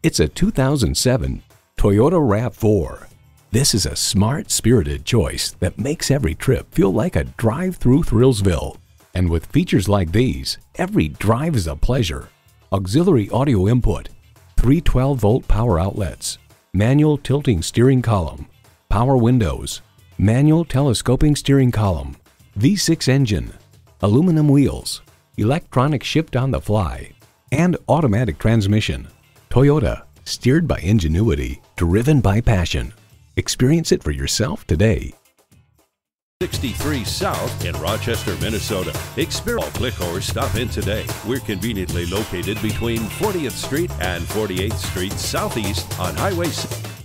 It's a 2007 Toyota RAV4. This is a smart, spirited choice that makes every trip feel like a drive through Thrillsville. And with features like these, every drive is a pleasure. Auxiliary audio input, three 12-volt power outlets, manual tilting steering column, power windows, manual telescoping steering column, V6 engine, aluminum wheels, electronic shift on the fly, and automatic transmission. Toyota, steered by ingenuity, driven by passion. Experience it for yourself today. 63 South in Rochester, Minnesota. Experience, click or stop in today. We're conveniently located between 40th Street and 48th Street Southeast on Highway 6.